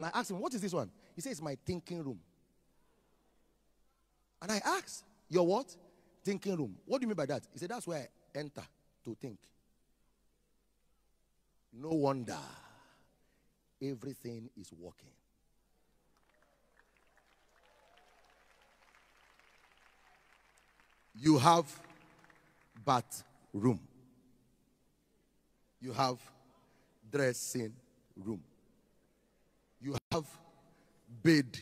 And I asked him, What is this one? He says, It's my thinking room. And I asked, Your what? Thinking room. What do you mean by that? He said, That's where I enter to think. No wonder everything is working. You have bathroom. You have dressing room. You have bed